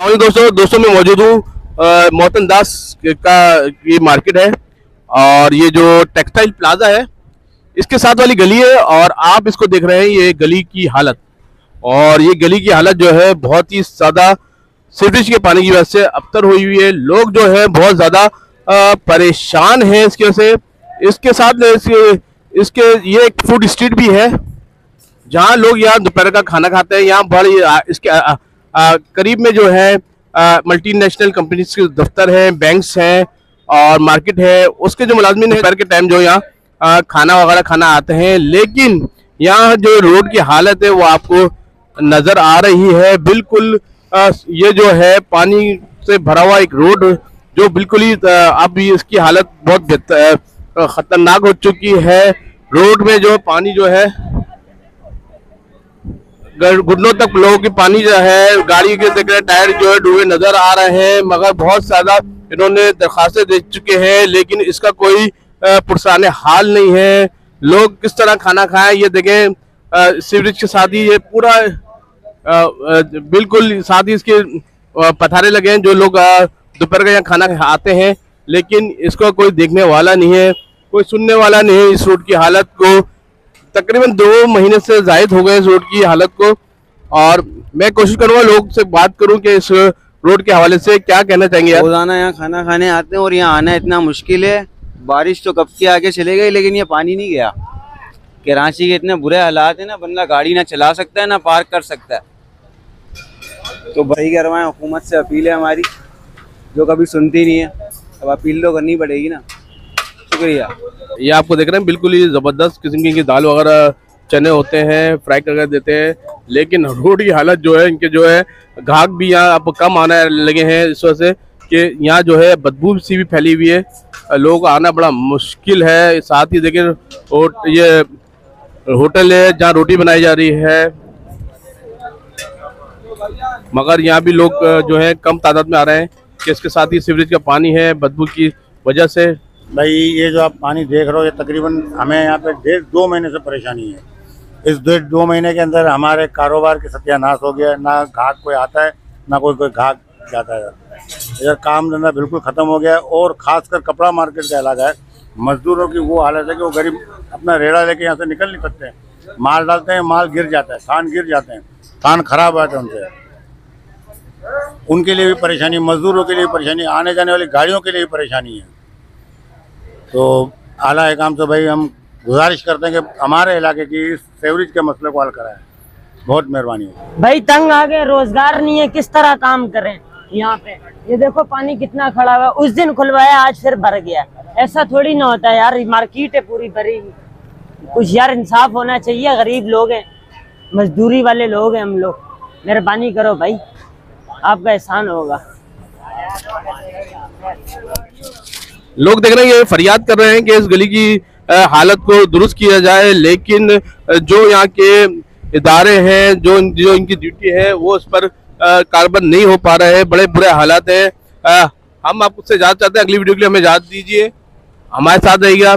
दोस्तों दोस्तों मैं मौजूद हूँ मोहतन दास का ये मार्केट है और ये जो टेक्सटाइल प्लाजा है इसके साथ वाली गली है और आप इसको देख रहे हैं ये गली की हालत। और ये गली की हालत जो है बहुत ही ज़्यादा सीवरेज के पानी की वजह से अबतर हुई हुई है। लोग जो है बहुत ज़्यादा परेशान हैं इसकी वजह से। इसके साथ इसके, इसके ये एक फ़ूड स्ट्रीट भी है जहाँ लोग यहाँ दोपहर का खाना खाते हैं यहाँ बड़ी इसके करीब में जो है मल्टीनेशनल कंपनीज़ के दफ्तर हैं बैंक्स हैं और मार्केट है। उसके जो मुलाजमिन है, दोपहर के टाइम जो यहाँ खाना वगैरह खाना आते हैं। लेकिन यहाँ जो रोड की हालत है, वो आपको नज़र आ रही है। बिल्कुल ये जो है, पानी से भरा हुआ एक रोड जो बिल्कुल ही अब इसकी हालत बहुत खतरनाक हो चुकी है। रोड में जो पानी जो है घुटनों तक लोगों की पानी जो है, गाड़ी के देख रहे टायर जो है डूबे नज़र आ रहे हैं, मगर बहुत ज़्यादा इन्होंने दरखास्तें दे चुके हैं, लेकिन इसका कोई पुरसाने हाल नहीं है। लोग किस तरह खाना खाएँ, ये देखें सीवरेज के साथ ही ये पूरा बिल्कुल साथ ही इसके पथारे लगे हैं, जो लोग दोपहर का यहाँ खाना खाते हैं, लेकिन इसको कोई देखने वाला नहीं है, कोई सुनने वाला नहीं है इस रोड की हालत को। तकरीबन दो महीने से जायद हो गए इस रोड की हालत को। और मैं कोशिश करूँगा लोग से बात करूँ कि इस रोड के हवाले से क्या कहना चाहेंगे रोज़ाना यहाँ खाना खाने आते हैं और यहाँ आना इतना मुश्किल है। बारिश तो कब की आगे चले गई लेकिन ये पानी नहीं गया। कराची के इतने बुरे हालात है ना, बंदा गाड़ी ना चला सकता है, ना पार्क कर सकता है। तो भाई करवाएँ हुकूमत से अपील है हमारी। जो कभी सुनती नहीं है, अब अपील तो करनी पड़ेगी ना। शुक्रिया। ये आपको देख रहे हैं, बिल्कुल ही ज़बरदस्त किस्म की दाल वगैरह, चने होते हैं, फ्राई करके देते हैं, लेकिन रोड की हालत जो है, इनके जो है घाक भी यहाँ आपको कम आने लगे हैं इस वजह से कि यहाँ जो है, बदबू सी भी फैली हुई है। लोगों आना बड़ा मुश्किल है, साथ ही देखिए ये होटल है, जहाँ रोटी बनाई जा रही है। मगर यहाँ भी लोग, जो है, कम तादाद में आ रहे हैं कि इसके साथ ही सीवरेज का पानी है, बदबू की वजह से। भाई, ये जो आप पानी देख रहे हो, ये तकरीबन हमें यहाँ पे डेढ़ दो महीने से परेशानी है। इस डेढ़ दो महीने के अंदर हमारे कारोबार के सत्यानाश हो गया ना घाट कोई आता है, ना कोई कोई घाट जाता है। इधर काम धंधा बिल्कुल ख़त्म हो गया है और ख़ासकर कपड़ा मार्केट का इलाका है। मजदूरों की वो हालत है कि वो गरीब अपना रेड़ा लेके यहाँ से निकल नहीं सकते माल डालते हैं, माल गिर जाता है थान गिर जाते हैं। थान खराब आते हैं उनसे। उनके लिए भी परेशानी, मजदूरों के लिए भी परेशानी, आने जाने वाली गाड़ियों के लिए भी परेशानी है। तो आला काम से भाई हम गुजारिश करते हैं कि हमारे इलाके की इस सेवरेज के मसले को हल कराएँ। बहुत मेहरबानी होगी। भाई, तंग आ गए रोज़गार नहीं है, किस तरह काम करें यहाँ पे? ये देखो, पानी कितना खड़ा हुआ उस दिन खुलवाया, आज फिर भर गया। ऐसा थोड़ी ना होता यार मार्केट है पूरी भरी कुछ यार इंसाफ होना चाहिए, गरीब लोग हैं। मजदूरी वाले लोग हैं हम लोग। मेहरबानी करो भाई। आपका एहसान होगा। लोग देख रहे हैं, ये फरियाद कर रहे हैं कि इस गली की हालत को दुरुस्त किया जाए, लेकिन जो यहाँ के इदारे हैं, जो जो इनकी ड्यूटी है, वो उस पर कार्बन नहीं हो पा रहे हैं, बड़े बुरे हालात हैं। हम आपसे इजाज़त चाहते हैं, अगली वीडियो के लिए हमें जात दीजिए। हमारे साथ रहिएगा।